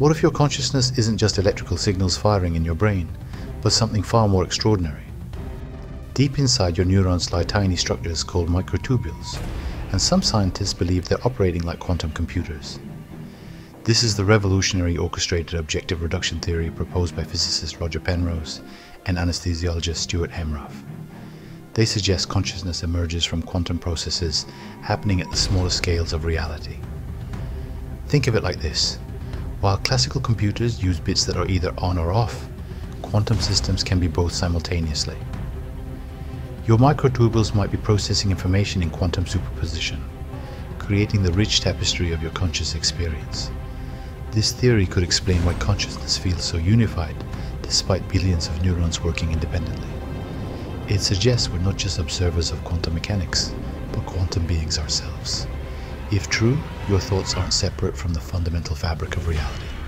What if your consciousness isn't just electrical signals firing in your brain, but something far more extraordinary? Deep inside your neurons lie tiny structures called microtubules, and some scientists believe they're operating like quantum computers. This is the revolutionary orchestrated objective reduction theory proposed by physicist Roger Penrose and anesthesiologist Stuart Hameroff. They suggest consciousness emerges from quantum processes happening at the smallest scales of reality. Think of it like this. While classical computers use bits that are either on or off, quantum systems can be both simultaneously. Your microtubules might be processing information in quantum superposition, creating the rich tapestry of your conscious experience. This theory could explain why consciousness feels so unified despite billions of neurons working independently. It suggests we're not just observers of quantum mechanics, but quantum beings ourselves. If true, your thoughts aren't separate from the fundamental fabric of reality.